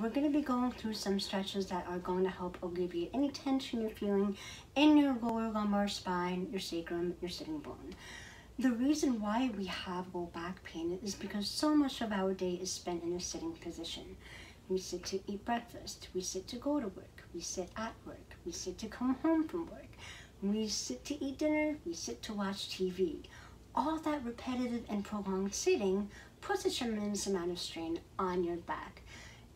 We're going to be going through some stretches that are going to help alleviate any tension you're feeling in your lower lumbar spine, your sacrum, your sitting bone. The reason why we have low back pain is because so much of our day is spent in a sitting position. We sit to eat breakfast, we sit to go to work, we sit at work, we sit to come home from work, we sit to eat dinner, we sit to watch TV. All that repetitive and prolonged sitting puts a tremendous amount of strain on your back.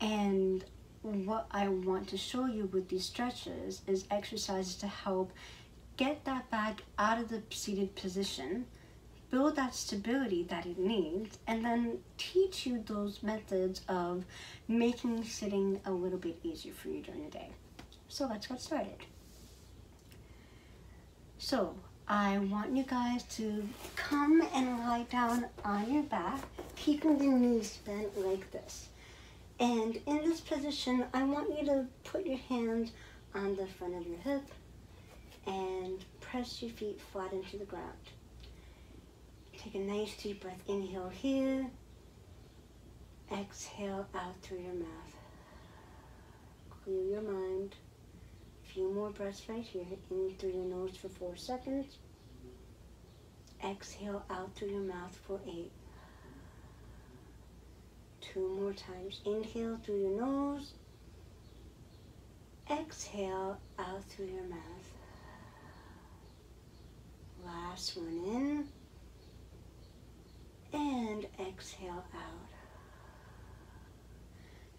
And what I want to show you with these stretches is exercises to help get that back out of the seated position, build that stability that it needs, and then teach you those methods of making sitting a little bit easier for you during the day. So let's get started. So I want you guys to come and lie down on your back, keeping the knees bent like this. And in this position, I want you to put your hands on the front of your hip and press your feet flat into the ground. Take a nice deep breath. Inhale here. Exhale out through your mouth. Clear your mind. A few more breaths right here. In through your nose for four seconds. Exhale out through your mouth for eight. Two more times. Inhale through your nose. Exhale out through your mouth. Last one in. And exhale out.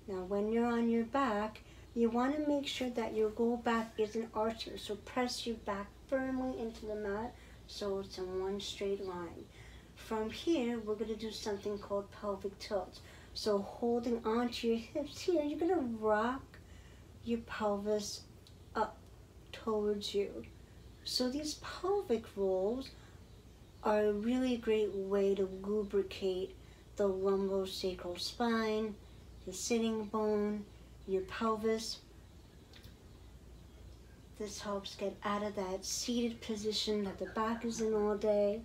Now when you're on your back, you want to make sure that your low back isn't arching. So press your back firmly into the mat so it's in one straight line. From here, we're going to do something called pelvic tilt. So holding onto your hips here, you're gonna rock your pelvis up towards you. So these pelvic rolls are a really great way to lubricate the lumbosacral spine, the sitting bone, your pelvis. This helps get out of that seated position that the back is in all day.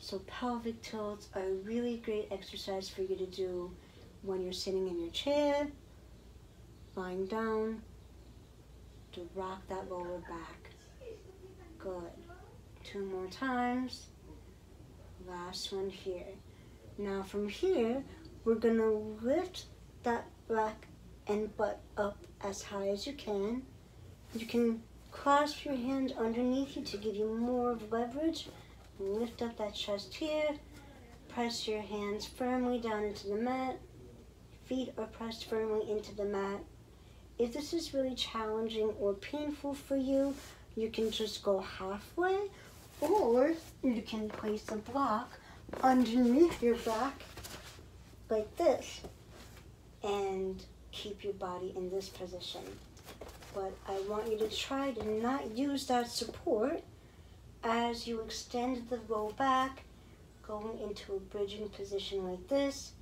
So pelvic tilts are a really great exercise for you to do when you're sitting in your chair, lying down, to rock that lower back. Good. Two more times. Last one here. Now from here, we're gonna lift that back and butt up as high as you can. You can clasp your hands underneath you to give you more of leverage Lift up that chest here. Press your hands firmly down into the mat. Feet are pressed firmly into the mat. If this is really challenging or painful for you, you can just go halfway or you can place a block underneath your back like this and keep your body in this position. But I want you to try to not use that support as you extend the roll back, going into a bridging position like this,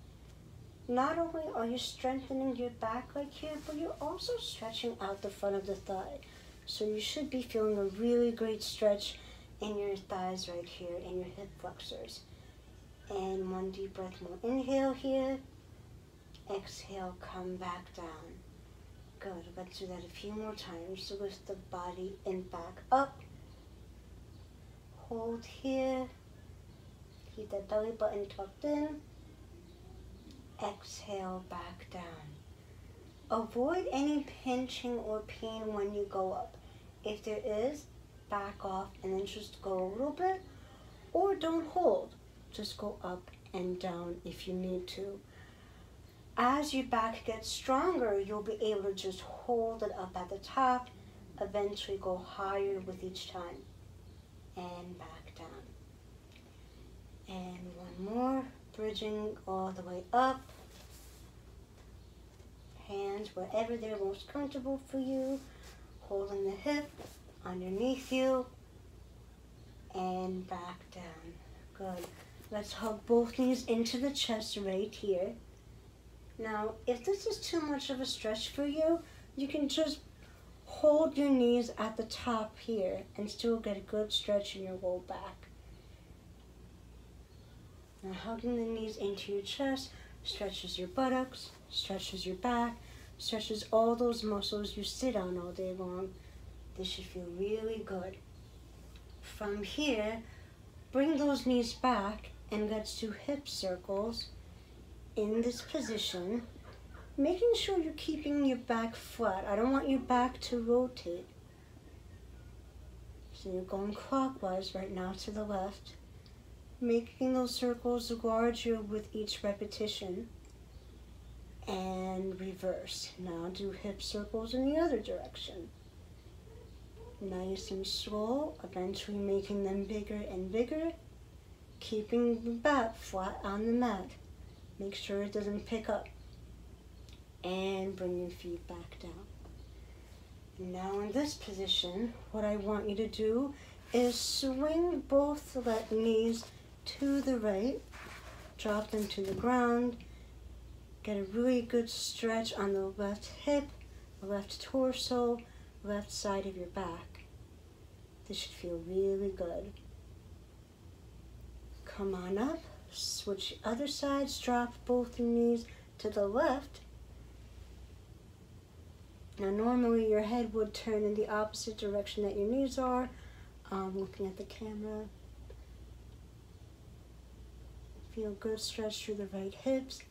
not only are you strengthening your back like here, but you're also stretching out the front of the thigh. So you should be feeling a really great stretch in your thighs right here and your hip flexors. And one deep breath more. Inhale here. Exhale, come back down. Good. Let's do that a few more times. So lift the body and back up hold here. Keep the belly button tucked in. Exhale back down. Avoid any pinching or pain when you go up. If there is, back off and then just go a little bit. Or don't hold. Just go up and down if you need to. As your back gets stronger, you'll be able to just hold it up at the top, eventually go higher with each time and back down. And one more, bridging all the way up. Hands wherever they're most comfortable for you, holding the hip underneath you and back down. Good. Let's hug both knees into the chest right here. Now, if this is too much of a stretch for you, you can just hold your knees at the top here and still get a good stretch in your low back. Now hugging the knees into your chest stretches your buttocks, stretches your back, stretches all those muscles you sit on all day long. This should feel really good. From here, bring those knees back and let's do hip circles in this position, making sure you're keeping your back flat. I don't want your back to rotate. So you're going clockwise right now to the left, making those circles larger with each repetition and reverse. Now do hip circles in the other direction. Nice and slow, eventually making them bigger and bigger, keeping the back flat on the mat. Make sure it doesn't pick up. And bring your feet back down. Now in this position, what I want you to do is swing both knees to the right, drop them to the ground, get a really good stretch on the left hip, left torso, left side of your back. This should feel really good. Come on up, switch other sides, drop both your knees to the left. Now normally your head would turn in the opposite direction that your knees are, um, looking at the camera. Feel good stretch through the right hips,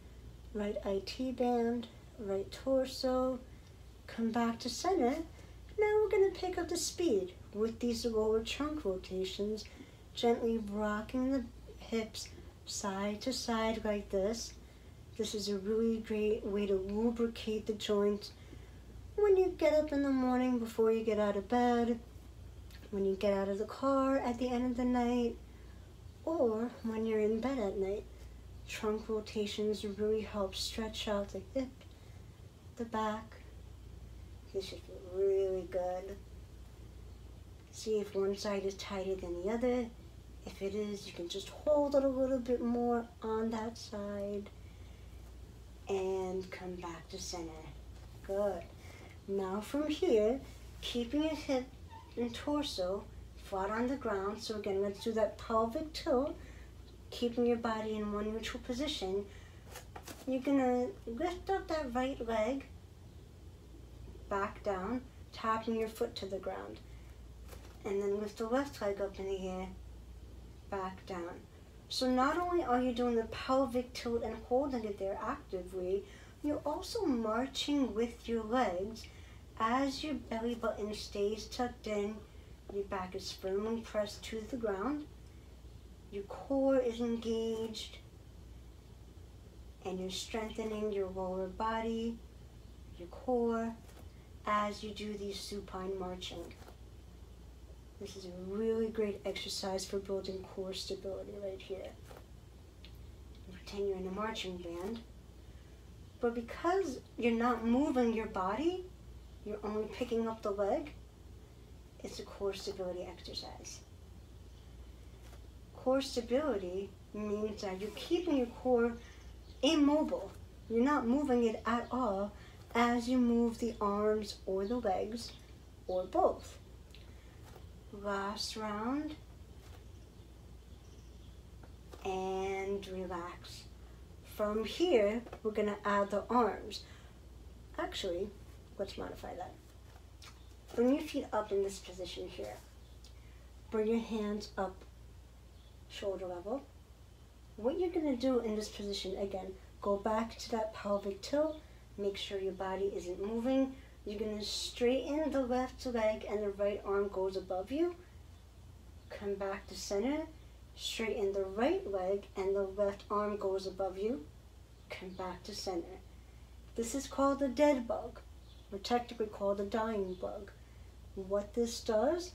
right IT band, right torso. Come back to center. Now we're going to pick up the speed with these lower trunk rotations, gently rocking the hips side to side like this. This is a really great way to lubricate the joints when you get up in the morning before you get out of bed, when you get out of the car at the end of the night, or when you're in bed at night. Trunk rotations really help stretch out the hip, the back. This should feel really good. See if one side is tighter than the other. If it is, you can just hold it a little bit more on that side and come back to center. Good. Now from here, keeping your hip and torso flat on the ground. So again, let's do that pelvic tilt, keeping your body in one neutral position. You're gonna lift up that right leg, back down, tapping your foot to the ground. And then lift the left leg up in the air, back down. So not only are you doing the pelvic tilt and holding it there actively, you're also marching with your legs as your belly button stays tucked in. Your back is firmly pressed to the ground. Your core is engaged. And you're strengthening your lower body, your core, as you do these supine marching. This is a really great exercise for building core stability right here. Pretend you're in a marching band. But because you're not moving your body, you're only picking up the leg, it's a core stability exercise. Core stability means that you're keeping your core immobile. You're not moving it at all as you move the arms or the legs or both last round and relax. From here, we're gonna add the arms. Actually, let's modify that. Bring your feet up in this position here. Bring your hands up shoulder level. What you're gonna do in this position, again, go back to that pelvic tilt, make sure your body isn't moving, you're going to straighten the left leg and the right arm goes above you. Come back to center. Straighten the right leg and the left arm goes above you. Come back to center. This is called a dead bug, or technically called a dying bug. What this does,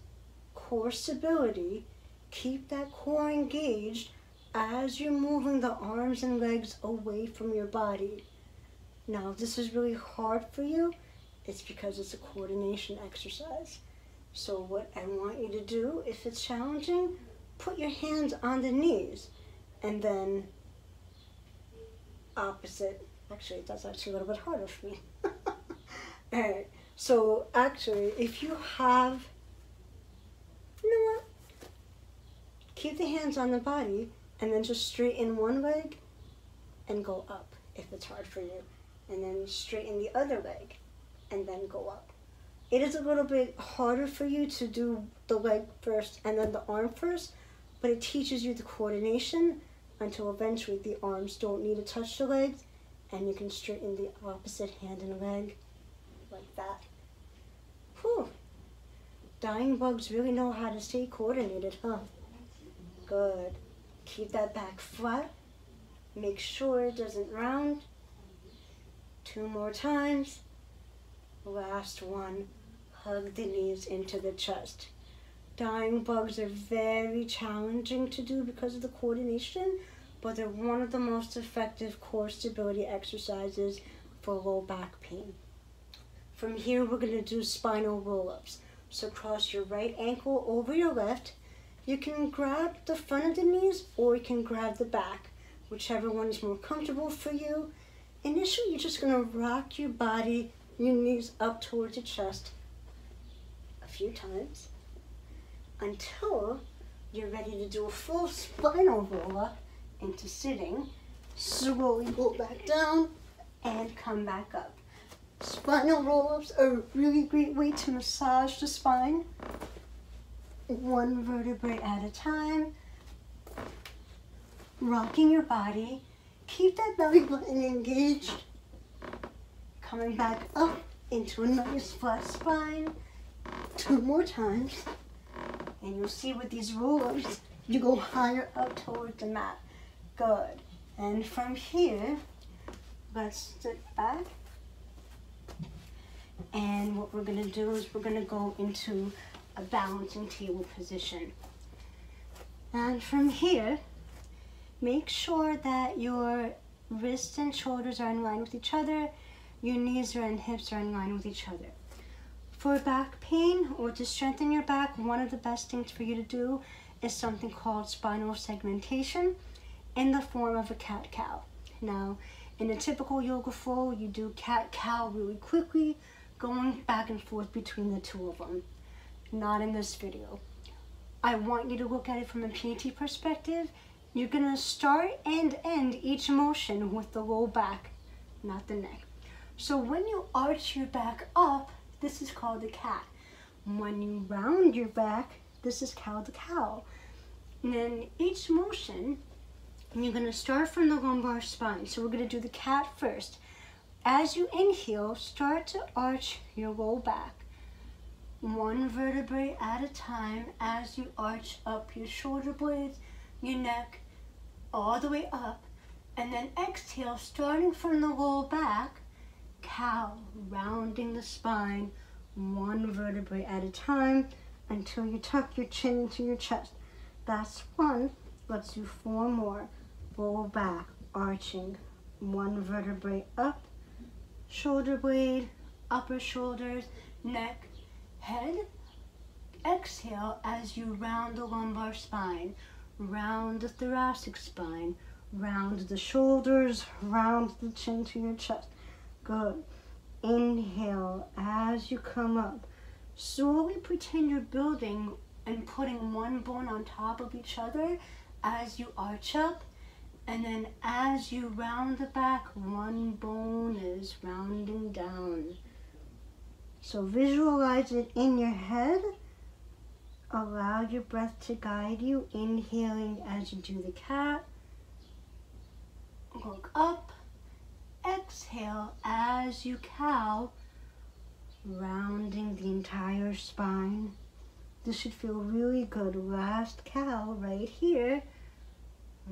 core stability, keep that core engaged as you're moving the arms and legs away from your body. Now, this is really hard for you it's because it's a coordination exercise. So what I want you to do, if it's challenging, put your hands on the knees and then opposite. Actually, that's actually a little bit harder for me. All right. So actually, if you have, you know what? Keep the hands on the body and then just straighten one leg and go up if it's hard for you. and then straighten the other leg and then go up. It is a little bit harder for you to do the leg first and then the arm first, but it teaches you the coordination until eventually the arms don't need to touch the legs and you can straighten the opposite hand and leg like that. Whew. Dying bugs really know how to stay coordinated, huh? Good. Keep that back flat. Make sure it doesn't round. Two more times. Last one. Hug the knees into the chest. Dying bugs are very challenging to do because of the coordination, but they're one of the most effective core stability exercises for low back pain. From here, we're going to do spinal roll-ups. So cross your right ankle over your left. You can grab the front of the knees or you can grab the back, whichever one is more comfortable for you. Initially, you're just going to rock your body, your knees up towards your chest a few times until you're ready to do a full spinal roll-up into sitting. Slowly go back down and come back up. Spinal roll-ups are a really great way to massage the spine. One vertebrae at a time. Rocking your body. Keep that belly button engaged. Coming back up into a nice flat spine. Two more times. And you'll see with these roll-ups, you go higher up towards the mat. Good. And from here, let's sit back. And what we're gonna do is we're gonna go into a balancing table position. And from here, make sure that your wrists and shoulders are in line with each other, your knees and hips are in line with each other. For back pain or to strengthen your back, one of the best things for you to do is something called spinal segmentation in the form of a cat-cow. Now, in a typical yoga flow, you do cat-cow really quickly, going back and forth between the two of them. Not in this video. I want you to look at it from a PT perspective. You're gonna start and end each motion with the low back, not the neck. So when you arch your back up, this is called the cat. When you round your back, this is called the cow. And then each motion you're gonna start from the lumbar spine. So we're gonna do the cat first. As you inhale, start to arch your low back. One vertebrae at a time as you arch up your shoulder blades, your neck, all the way up. And then exhale, starting from the low back, cow, rounding the spine, one vertebrae at a time until you tuck your chin into your chest. That's one. Let's do four more roll back, arching one vertebrae up, shoulder blade, upper shoulders, neck, head. Exhale as you round the lumbar spine, round the thoracic spine, round the shoulders, round the chin to your chest. Good. Inhale as you come up. Slowly pretend you're building and putting one bone on top of each other as you arch up and then as you round the back, one bone is rounding down. So visualize it in your head. Allow your breath to guide you, inhaling as you do the cat. Look up. Exhale as you cow, rounding the entire spine. This should feel really good. Last cow right here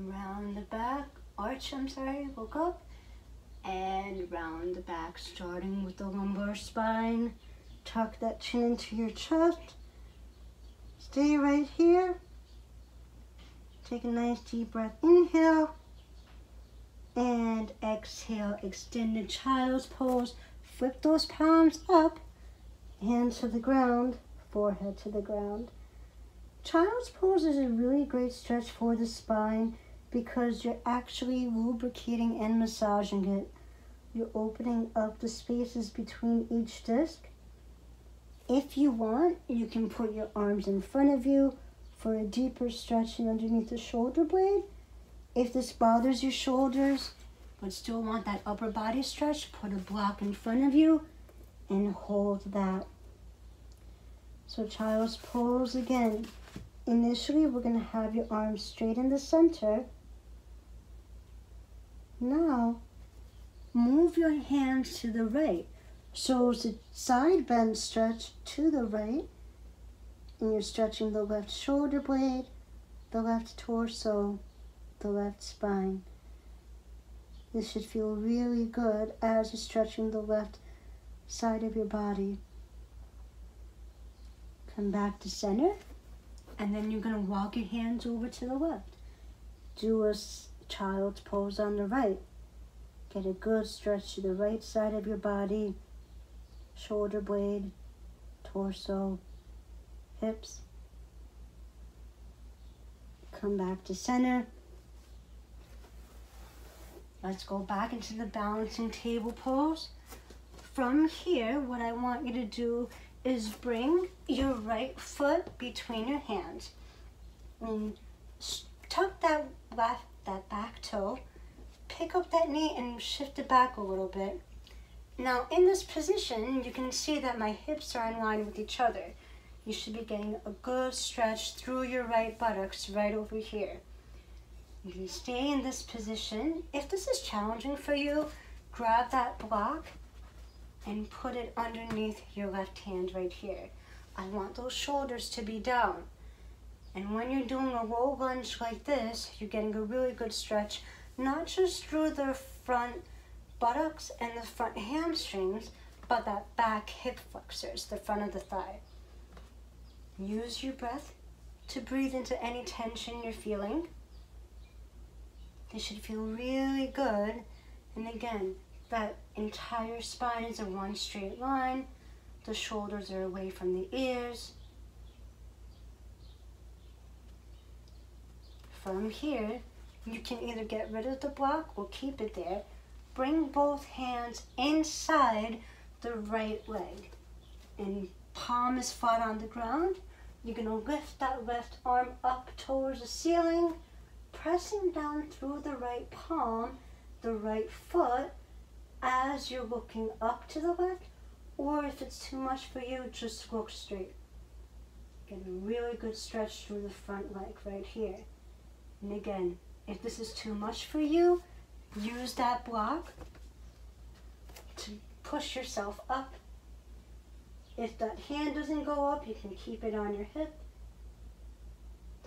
round the back, arch, I'm sorry, look up, and round the back, starting with the lumbar spine. Tuck that chin into your chest. Stay right here. Take a nice deep breath, inhale, and exhale, extended child's pose. Flip those palms up, hands to the ground, forehead to the ground. Child's pose is a really great stretch for the spine because you're actually lubricating and massaging it. You're opening up the spaces between each disc. If you want, you can put your arms in front of you for a deeper stretching underneath the shoulder blade. If this bothers your shoulders, but still want that upper body stretch, put a block in front of you and hold that. So child's pose again. Initially, we're going to have your arms straight in the center. Now, move your hands to the right. So it's a side bend stretch to the right. And you're stretching the left shoulder blade, the left torso, the left spine. This should feel really good as you're stretching the left side of your body. Come back to center, and then you're gonna walk your hands over to the left. Do a child's pose on the right. Get a good stretch to the right side of your body, shoulder blade, torso, hips. Come back to center. Let's go back into the balancing table pose. From here, what I want you to do is bring your right foot between your hands. And tuck that left, that back toe, pick up that knee and shift it back a little bit. Now in this position, you can see that my hips are in line with each other. You should be getting a good stretch through your right buttocks right over here. You stay in this position. If this is challenging for you, grab that block and put it underneath your left hand right here. I want those shoulders to be down. And when you're doing a roll lunge like this, you're getting a really good stretch, not just through the front buttocks and the front hamstrings, but that back hip flexors, the front of the thigh. Use your breath to breathe into any tension you're feeling. They should feel really good. And again, that entire spine is in one straight line. The shoulders are away from the ears. From here, you can either get rid of the block or keep it there. Bring both hands inside the right leg. And palm is flat on the ground. You're going to lift that left arm up towards the ceiling pressing down through the right palm, the right foot, as you're looking up to the left, or if it's too much for you, just look straight. Get a really good stretch through the front leg right here. And again, if this is too much for you, use that block to push yourself up. If that hand doesn't go up, you can keep it on your hip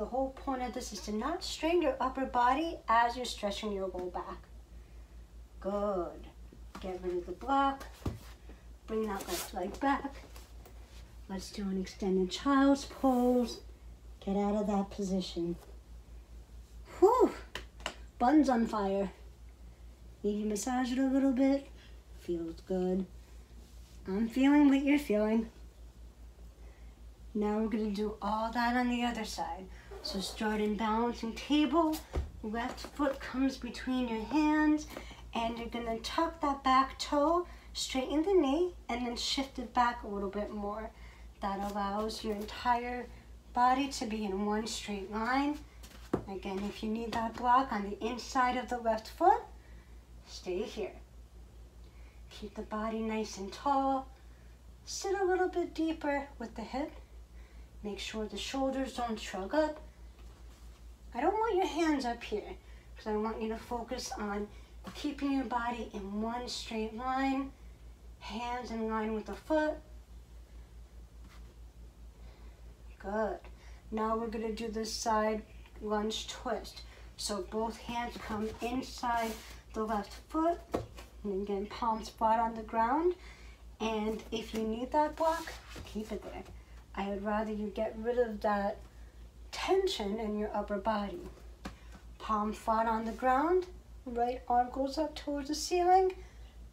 the whole point of this is to not strain your upper body as you're stretching your low back. Good. Get rid of the block. Bring that left leg back. Let's do an extended child's pose. Get out of that position. Whew. Buns on fire. Maybe massage it a little bit. Feels good. I'm feeling what you're feeling. Now we're to do all that on the other side. So start in balancing table, left foot comes between your hands, and you're gonna tuck that back toe, straighten the knee, and then shift it back a little bit more. That allows your entire body to be in one straight line. Again, if you need that block on the inside of the left foot, stay here. Keep the body nice and tall. Sit a little bit deeper with the hip. Make sure the shoulders don't shrug up I don't want your hands up here because I want you to focus on keeping your body in one straight line, hands in line with the foot. Good. Now we're going to do the side lunge twist. So both hands come inside the left foot. And again, palms flat on the ground. And if you need that block, keep it there. I would rather you get rid of that tension in your upper body. Palm flat on the ground, right arm goes up towards the ceiling.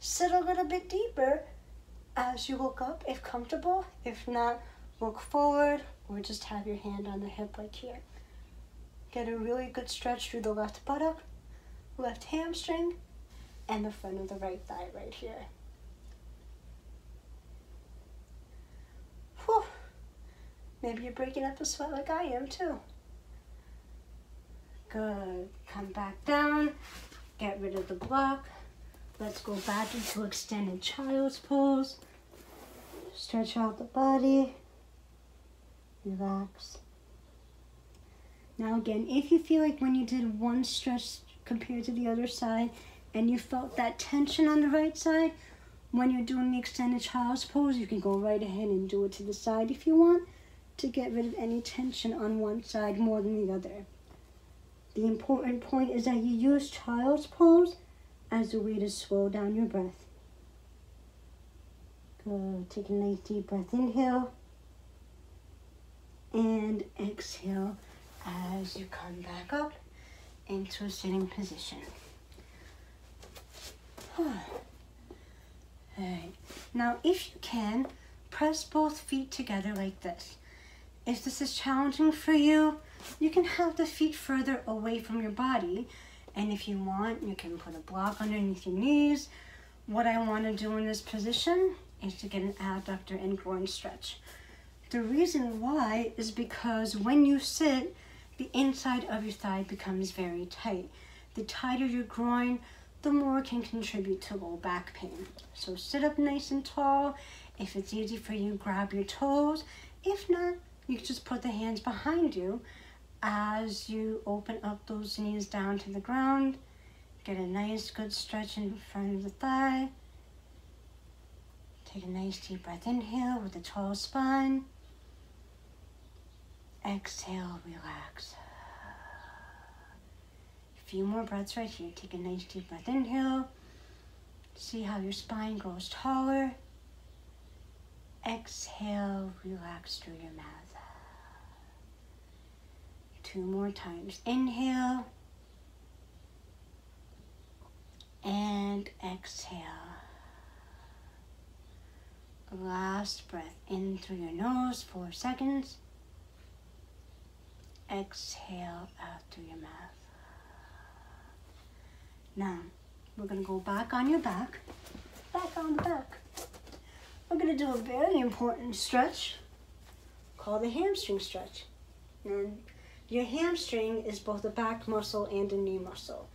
Sit a little bit deeper as you look up if comfortable. If not, look forward or just have your hand on the hip like here. Get a really good stretch through the left buttock, left hamstring, and the front of the right thigh right here. Whew. Maybe you're breaking up a sweat like I am too. Good. Come back down. Get rid of the block. Let's go back into extended child's pose. Stretch out the body. Relax. Now again, if you feel like when you did one stretch compared to the other side and you felt that tension on the right side, when you're doing the extended child's pose, you can go right ahead and do it to the side if you want to get rid of any tension on one side more than the other. The important point is that you use child's pose as a way to slow down your breath. Good. Take a nice deep breath. Inhale and exhale as you come back up into a sitting position. Alright. Now, if you can, press both feet together like this. If this is challenging for you, you can have the feet further away from your body. And if you want, you can put a block underneath your knees. What I want to do in this position is to get an adductor and groin stretch. The reason why is because when you sit, the inside of your thigh becomes very tight. The tighter your groin, the more it can contribute to low back pain. So sit up nice and tall. If it's easy for you, grab your toes. If not, you can just put the hands behind you as you open up those knees down to the ground. Get a nice good stretch in front of the thigh. Take a nice deep breath inhale with a tall spine. Exhale, relax. A few more breaths right here. Take a nice deep breath inhale. See how your spine grows taller. Exhale, relax through your mouth. Two more times. Inhale. And exhale. Last breath in through your nose, four seconds. Exhale out through your mouth. Now, we're going to go back on your back. Back on the back. We're going to do a very important stretch called the hamstring stretch. And your hamstring is both a back muscle and a knee muscle.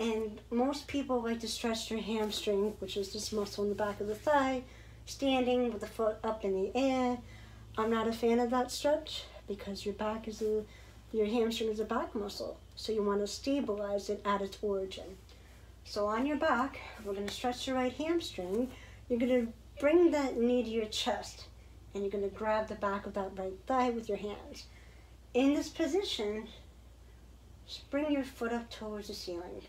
And most people like to stretch their hamstring, which is this muscle in the back of the thigh, standing with the foot up in the air. I'm not a fan of that stretch because your back is a, your hamstring is a back muscle. So you want to stabilize it at its origin. So on your back, we're going to stretch your right hamstring. You're going to bring that knee to your chest and you're going to grab the back of that right thigh with your hands. In this position, bring your foot up towards the ceiling.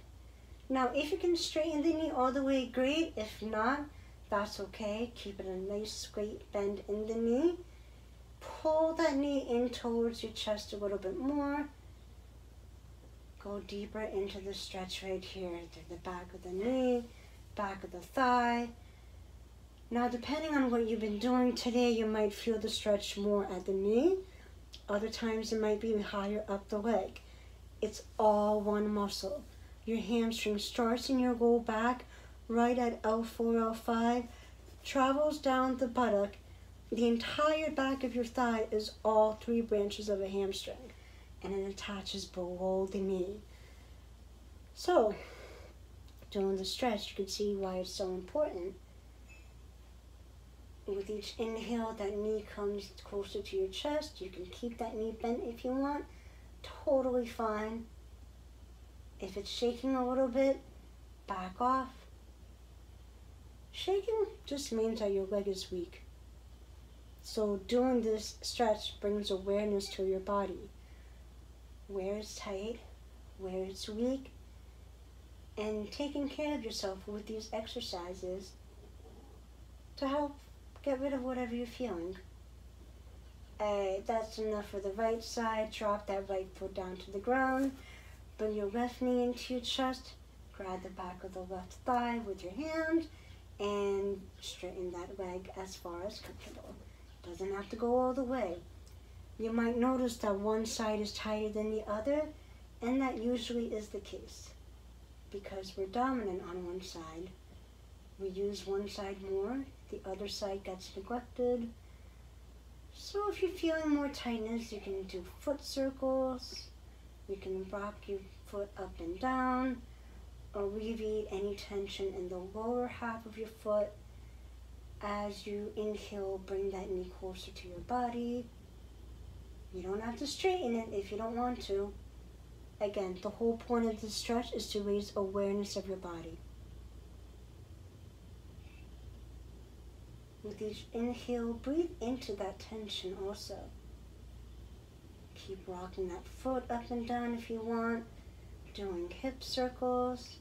Now, if you can straighten the knee all the way, great. If not, that's okay. Keep it a nice straight bend in the knee. Pull that knee in towards your chest a little bit more. Go deeper into the stretch right here to the back of the knee, back of the thigh. Now, depending on what you've been doing today, you might feel the stretch more at the knee other times it might be higher up the leg. It's all one muscle. Your hamstring starts in your low back, right at L4, L5, travels down the buttock. The entire back of your thigh is all three branches of a hamstring, and it attaches below the knee. So, doing the stretch, you can see why it's so important with each inhale, that knee comes closer to your chest. You can keep that knee bent if you want. Totally fine. If it's shaking a little bit, back off. Shaking just means that your leg is weak. So doing this stretch brings awareness to your body. Where it's tight, where it's weak, and taking care of yourself with these exercises to help Get rid of whatever you're feeling. Uh, that's enough for the right side. Drop that right foot down to the ground. Bring your left knee into your chest. Grab the back of the left thigh with your hand and straighten that leg as far as comfortable. Doesn't have to go all the way. You might notice that one side is tighter than the other, and that usually is the case because we're dominant on one side. We use one side more the other side gets neglected. So if you're feeling more tightness, you can do foot circles. You can rock your foot up and down. or alleviate any tension in the lower half of your foot. As you inhale, bring that knee closer to your body. You don't have to straighten it if you don't want to. Again, the whole point of this stretch is to raise awareness of your body. With each inhale, breathe into that tension also. Keep rocking that foot up and down if you want, doing hip circles.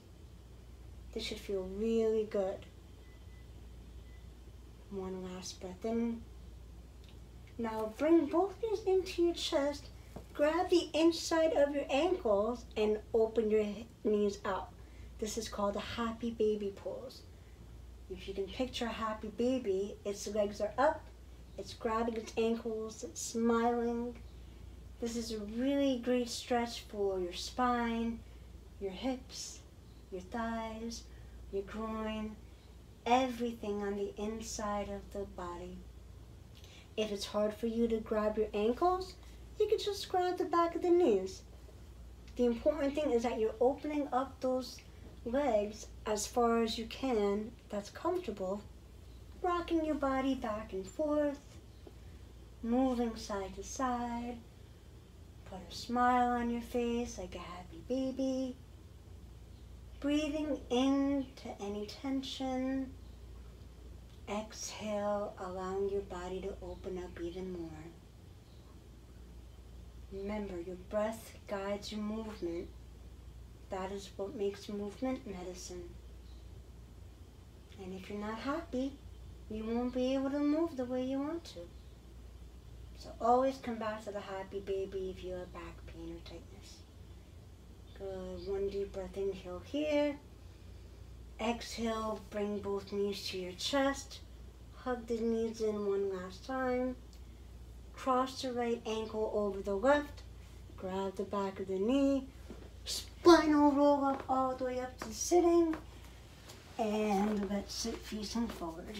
This should feel really good. One last breath in. Now bring both knees into your chest. Grab the inside of your ankles and open your knees out. This is called a happy baby pose. If you can picture a happy baby, its legs are up, it's grabbing its ankles, it's smiling. This is a really great stretch for your spine, your hips, your thighs, your groin, everything on the inside of the body. If it's hard for you to grab your ankles, you can just grab the back of the knees. The important thing is that you're opening up those legs as far as you can that's comfortable, rocking your body back and forth, moving side to side. Put a smile on your face like a happy baby. Breathing into any tension. Exhale, allowing your body to open up even more. Remember, your breath guides your movement that is what makes movement medicine. And if you're not happy, you won't be able to move the way you want to. So always come back to the happy baby if you have back pain or tightness. Good. One deep breath, inhale here. Exhale, bring both knees to your chest. Hug the knees in one last time. Cross the right ankle over the left. Grab the back of the knee spinal roll up all the way up to sitting. And let's sit facing forward.